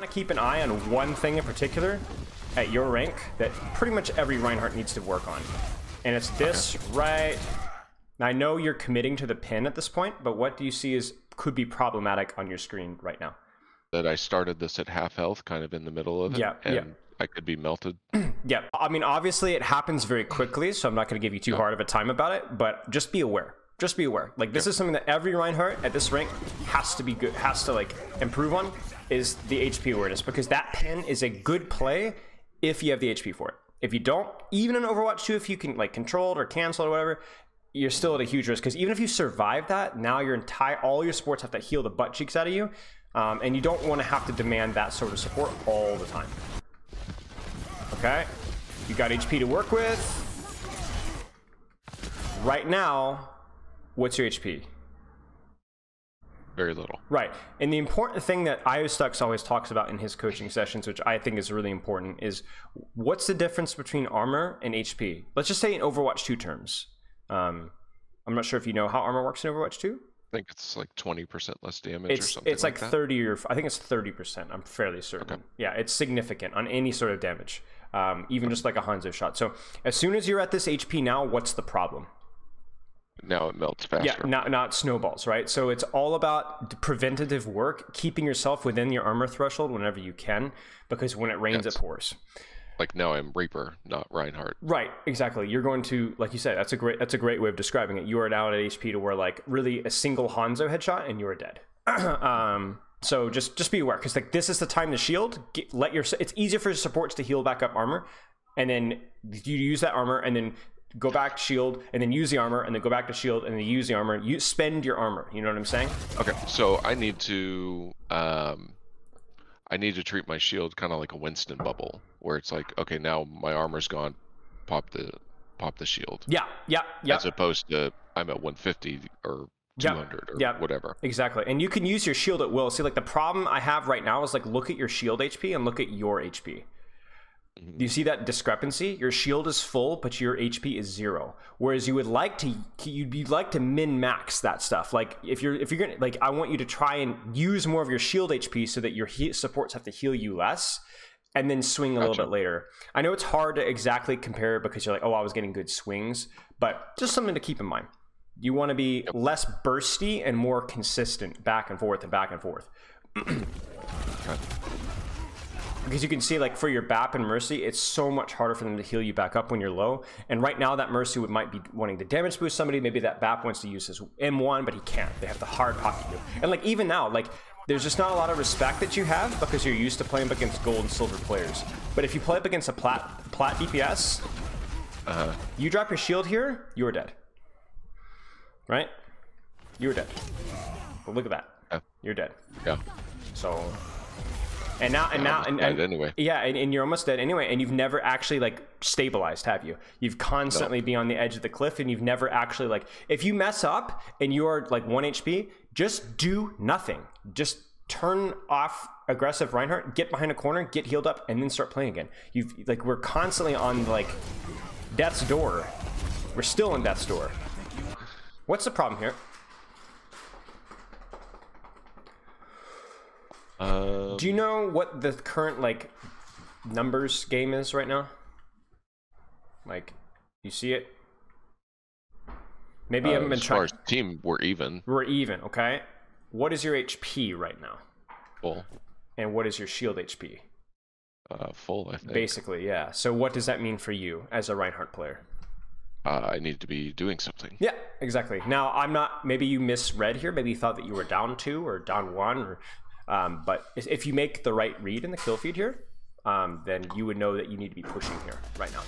want to keep an eye on one thing in particular at your rank that pretty much every Reinhardt needs to work on. And it's this okay. right... I know you're committing to the pin at this point, but what do you see is could be problematic on your screen right now? That I started this at half health, kind of in the middle of it. Yeah, yeah. I could be melted. yeah. I mean, obviously it happens very quickly, so I'm not going to give you too hard of a time about it, but just be aware. Just be aware. Like this is something that every Reinhardt at this rank has to be good, has to like improve on is the HP awareness because that pin is a good play if you have the HP for it. If you don't, even in Overwatch 2, if you can like control it or cancel it or whatever, you're still at a huge risk because even if you survive that, now your entire all your supports have to heal the butt cheeks out of you, um, and you don't want to have to demand that sort of support all the time. Okay, you got HP to work with. Right now, what's your HP? Very little. Right. And the important thing that IOStux always talks about in his coaching sessions, which I think is really important, is what's the difference between armor and HP? Let's just say in Overwatch 2 terms. Um, I'm not sure if you know how armor works in Overwatch 2. I think it's like 20% less damage it's, or something It's like, like 30 or I think it's 30%. I'm fairly certain. Okay. Yeah, it's significant on any sort of damage, um, even just like a Hanzo shot. So as soon as you're at this HP now, what's the problem? Now it melts faster. Yeah, not not snowballs, right? So it's all about preventative work, keeping yourself within your armor threshold whenever you can, because when it rains, yes. it pours. Like now I'm Reaper, not Reinhardt. Right, exactly. You're going to, like you said, that's a great that's a great way of describing it. You are now at HP to where like really a single Hanzo headshot and you are dead. um, so just just be aware because like this is the time to shield. Get, let your it's easier for supports to heal back up armor, and then you use that armor and then go back to shield and then use the armor and then go back to shield and then use the armor. You spend your armor. You know what i'm saying? Okay. So i need to um i need to treat my shield kind of like a winston bubble where it's like okay now my armor's gone. Pop the pop the shield. Yeah. Yeah. Yeah. As opposed to i'm at 150 or 200 or yeah, whatever. Exactly. And you can use your shield at will. See like the problem i have right now is like look at your shield hp and look at your hp do you see that discrepancy? Your shield is full, but your HP is zero. Whereas you would like to, you'd like to min max that stuff. Like if you're if you're gonna like, I want you to try and use more of your shield HP so that your he- supports have to heal you less, and then swing a gotcha. little bit later. I know it's hard to exactly compare because you're like, oh, I was getting good swings, but just something to keep in mind. You want to be yep. less bursty and more consistent, back and forth and back and forth. okay because you can see like for your BAP and Mercy, it's so much harder for them to heal you back up when you're low. And right now that Mercy would might be wanting to damage boost somebody. Maybe that BAP wants to use his M1, but he can't. They have to hard pocket you. And like even now, like there's just not a lot of respect that you have because you're used to playing up against gold and silver players. But if you play up against a plat plat DPS, uh-huh. you drop your shield here, you are dead. Right? You're dead. But look at that. Yeah. You're dead. Yeah. So and now, and now, and, and anyway. Yeah, and, and, you're almost dead anyway, and you've never actually like stabilized, have you? You've constantly no. be on the edge of the cliff, and you've never actually like. If you mess up and you are like one HP, just do nothing. Just turn off aggressive Reinhardt, get behind a corner, get healed up, and then start playing again. You've like we're constantly on like death's door. We're still in death's door. What's the problem here? Um, Do you know what the current like numbers game is right now? Like, you see it? Maybe uh, I haven't been trying. As far as team, we're even. We're even. Okay. What is your HP right now? Full. And what is your shield HP? Uh, full, I think. Basically, yeah. So what does that mean for you as a Reinhardt player? Uh, I need to be doing something. Yeah, exactly. Now, I'm not. Maybe you misread here. Maybe you thought that you were down two or down one, or um, but if you make the right read in the kill feed here, um, then you would know that you need to be pushing here right now.